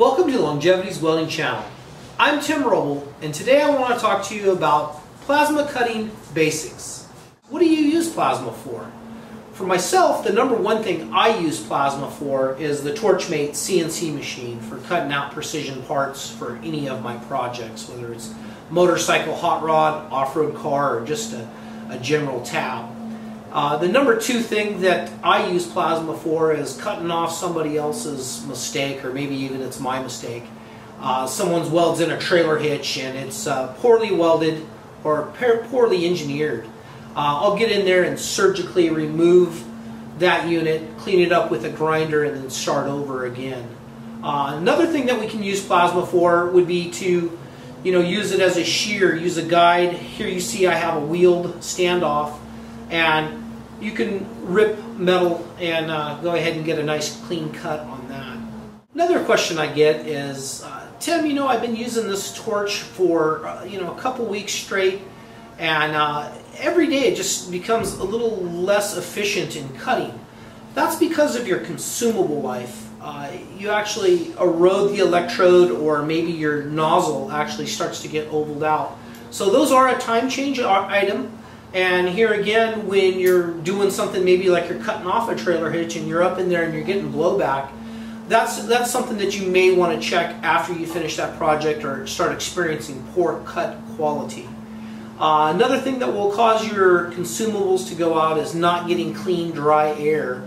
Welcome to the Longevity's Welding Channel. I'm Tim Roble, and today I want to talk to you about plasma cutting basics. What do you use plasma for? For myself, the number one thing I use plasma for is the Torchmate CNC machine for cutting out precision parts for any of my projects, whether it's motorcycle, hot rod, off-road car, or just a, a general tab. Uh, the number two thing that I use plasma for is cutting off somebody else's mistake, or maybe even it's my mistake. Uh, someone's welds in a trailer hitch and it's uh, poorly welded or poorly engineered. Uh, I'll get in there and surgically remove that unit, clean it up with a grinder, and then start over again. Uh, another thing that we can use plasma for would be to you know, use it as a shear, use a guide. Here you see I have a wheeled standoff and you can rip metal and uh, go ahead and get a nice clean cut on that. Another question I get is, uh, Tim, you know, I've been using this torch for, uh, you know, a couple weeks straight and uh, every day it just becomes a little less efficient in cutting. That's because of your consumable life. Uh, you actually erode the electrode or maybe your nozzle actually starts to get ovaled out. So those are a time change item and here again, when you're doing something maybe like you're cutting off a trailer hitch and you're up in there and you're getting blowback, that's, that's something that you may want to check after you finish that project or start experiencing poor cut quality. Uh, another thing that will cause your consumables to go out is not getting clean, dry air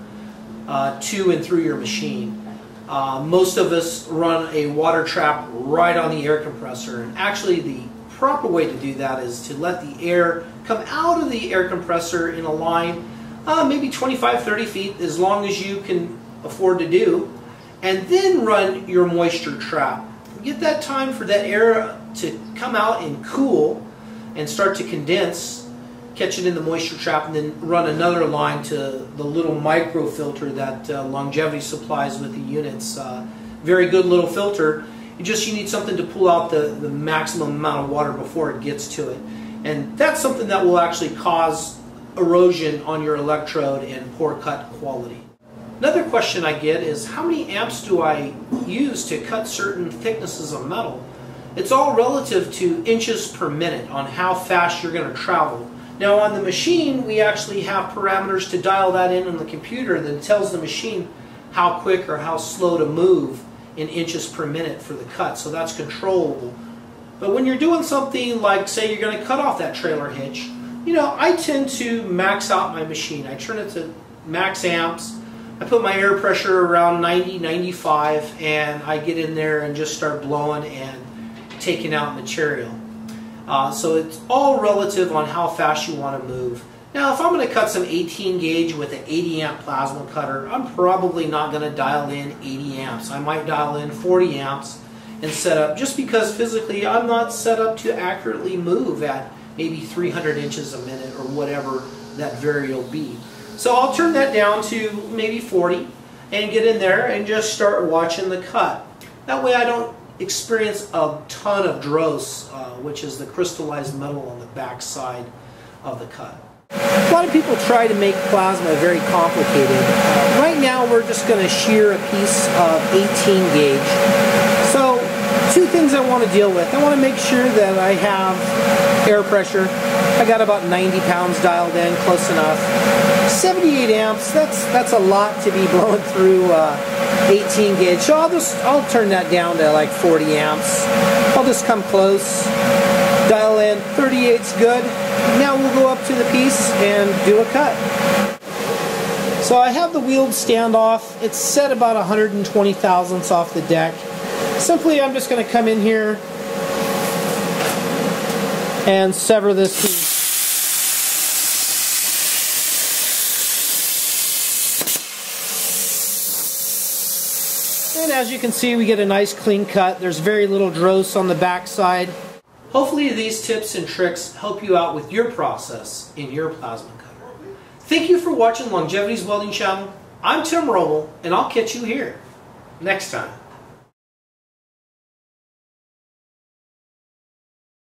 uh, to and through your machine. Uh, most of us run a water trap right on the air compressor and actually the proper way to do that is to let the air come out of the air compressor in a line, uh, maybe 25, 30 feet, as long as you can afford to do, and then run your moisture trap. Get that time for that air to come out and cool and start to condense, catch it in the moisture trap, and then run another line to the little micro filter that uh, Longevity supplies with the units. Uh, very good little filter you just you need something to pull out the, the maximum amount of water before it gets to it. And that's something that will actually cause erosion on your electrode and poor cut quality. Another question I get is how many amps do I use to cut certain thicknesses of metal? It's all relative to inches per minute on how fast you're going to travel. Now on the machine we actually have parameters to dial that in on the computer that tells the machine how quick or how slow to move in inches per minute for the cut, so that's controllable. But when you're doing something like, say, you're going to cut off that trailer hitch, you know, I tend to max out my machine. I turn it to max amps. I put my air pressure around 90, 95, and I get in there and just start blowing and taking out material. Uh, so it's all relative on how fast you want to move. Now, if I'm going to cut some 18 gauge with an 80 amp plasma cutter, I'm probably not going to dial in 80 amps. I might dial in 40 amps and set up, just because physically I'm not set up to accurately move at maybe 300 inches a minute or whatever that vary will be. So I'll turn that down to maybe 40 and get in there and just start watching the cut. That way I don't experience a ton of dross, uh, which is the crystallized metal on the back side of the cut. A lot of people try to make plasma very complicated. Right now we're just going to shear a piece of 18 gauge. So two things I want to deal with. I want to make sure that I have air pressure. I got about 90 pounds dialed in, close enough. 78 amps, that's that's a lot to be blowing through uh, 18 gauge. So I'll just I'll turn that down to like 40 amps. I'll just come close, dial in 38's good. Now we'll go up to the piece and do a cut. So I have the wheeled standoff. It's set about 120 thousandths off the deck. Simply I'm just going to come in here and sever this piece. And as you can see we get a nice clean cut. There's very little dross on the back side. Hopefully these tips and tricks help you out with your process in your plasma cutter. Thank you for watching Longevity's Welding Channel. I'm Tim Roble, and I'll catch you here next time.